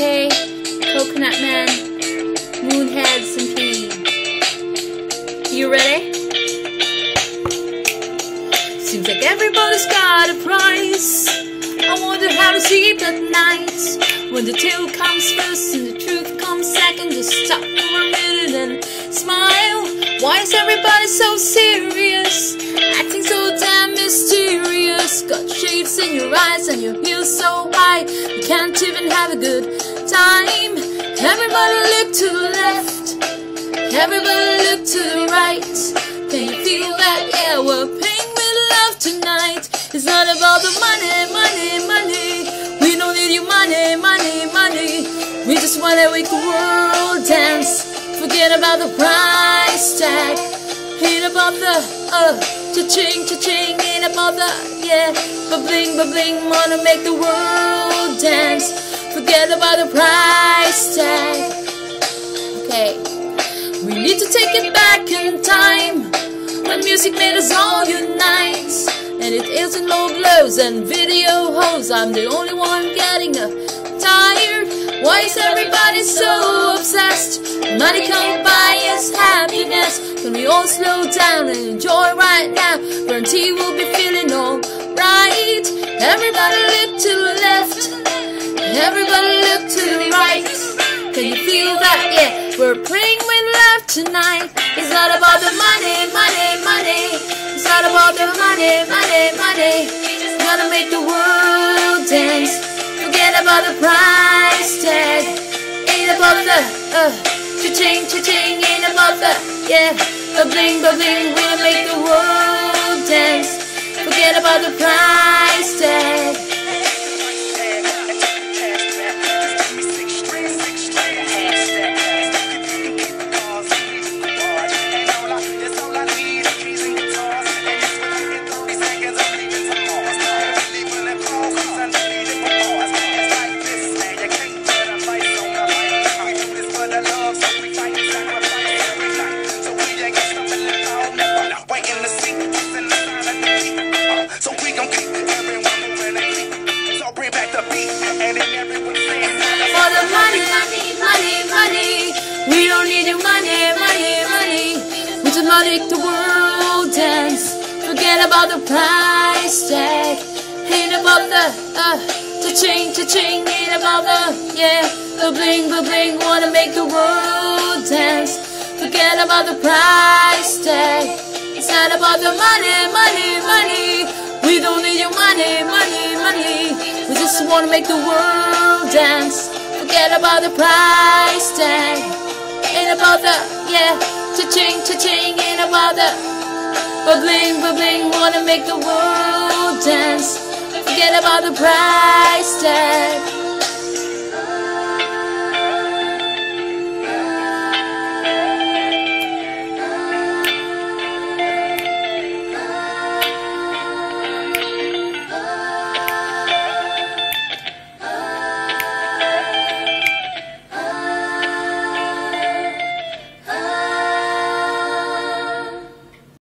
Okay, Coconut Man, Moonhead Symphony. You ready? Seems like everybody's got a price. I wonder how to sleep at night. When the tale comes first and the truth comes second, just stop for a minute and smile. Why is everybody so serious? Acting so damn mysterious. Got shades in your eyes and your heels so high. You can't even have a good. Everybody look to the left. Everybody look to the right. Can you feel that? Yeah, we're paying with love tonight. It's not about the money, money, money. We don't need your money, money, money. We just wanna make the world dance. Forget about the price tag. Ain't about the uh, cha-ching, cha-ching. Ain't about the yeah, ba-bling, ba-bling. Wanna make the world dance. Forget about the price tag. Okay. We need to take it back in time when music made us all unite. And it isn't low blows and video hoes. I'm the only one getting uh, tired. Why is everybody so obsessed? Money can't buy us happiness. Can we all slow down and enjoy right now? Guarantee we'll be feeling alright. Everybody look to the left. Everybody look to the right. Can you feel that? Yeah, we're playing with love tonight. It's not about the money, money, money. It's not about the money, money, money. Gotta make the world dance. Forget about the price tag. Ain't about the uh, cha-ching, cha-ching. Ain't about the yeah, the bling, the bling. We'll make the world dance. Forget about the price Make the world dance. Forget about the price tag. Ain't about the uh, cha-ching, cha-ching. Ain't about the yeah, the bling, the bling. Wanna make the world dance. Forget about the price tag. It's not about the money, money, money. We don't need your money, money, money. We just wanna make the world dance. Forget about the price tag. Ain't about the yeah, cha-ching, cha-ching. Ain't about the ba-bling, ba-bling. Wanna make the world dance. Forget about the price tag.